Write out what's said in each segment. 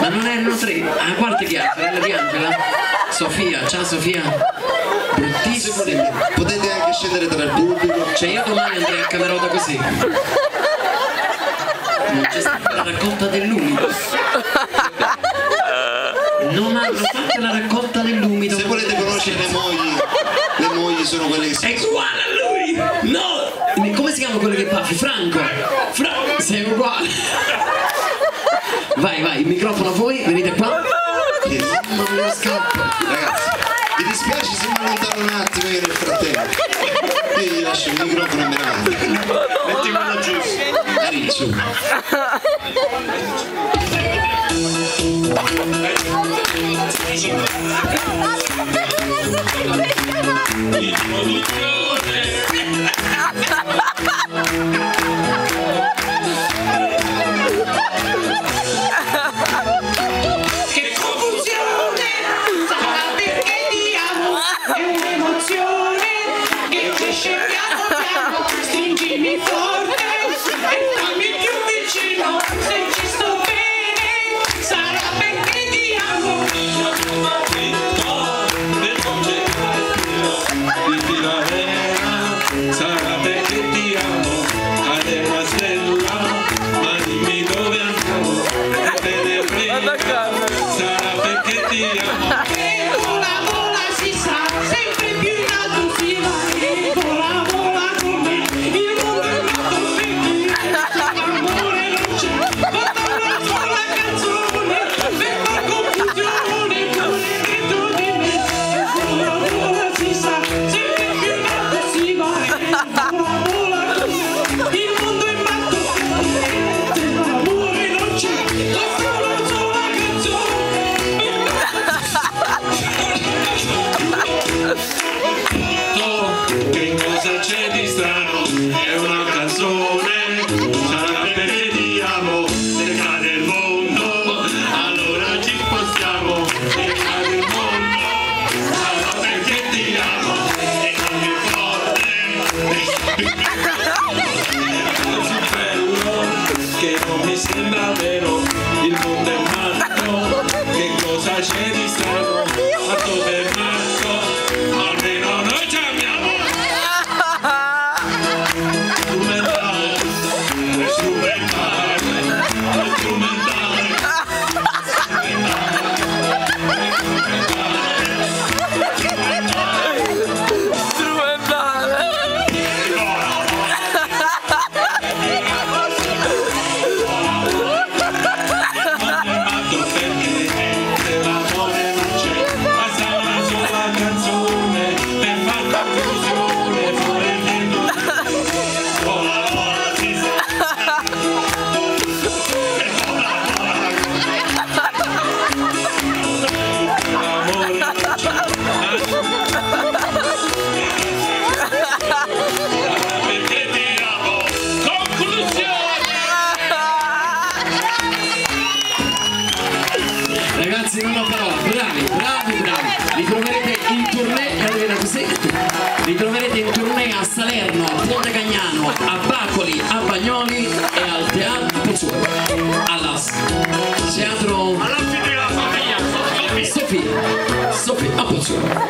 Ma non erano tre? Ah, guarda chi è? Sorella di Angela? Sofia, ciao Sofia. Bruttissimo. Potete, anche scendere tra il pubblico. Cioè io domani andrei a Camerota così. Non c'è stata la raccolta dell'umido. Non hanno fatto la raccolta dell'umido. Se volete conoscere le mogli, le mogli sono quelle che si... È uguale a lui! No! Come si chiama quello che paffi? Franco! Fra... Sei uguale! Vai, vai, il microfono a voi, venite qua. Che mamma mia scappa. Ragazzi, mi dispiace se mi allontano un attimo io nel frattempo. Io gli lascio il microfono e me vado. Metti quello giusto. Arrivi su. Che sembra vero, il mondo è matto, che cosa c'è di strano? Ragazzi non ho parola, bravi, bravi, bravi. Li troverete in tournée, così. Li troverete in tournée a Salerno, a Ponte Cagnano, a Bacoli, a Bagnoli e al Teatro Pozzuolo. All'As. Teatro Sofia. Sofia, a Pozzuolo.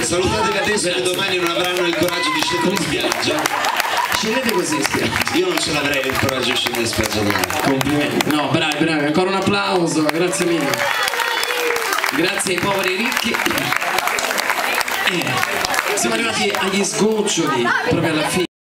Salutate adesso che domani non avranno il coraggio di scendere in spiaggia. scendete così in spiaggia. Io non ce l'avrei il coraggio di scendere in spiaggia domani. Complimenti. No, bravi, bravi. Ancora un applauso, grazie mille. Grazie ai poveri ricchi. Eh, siamo arrivati agli sgoccioli, proprio alla fine.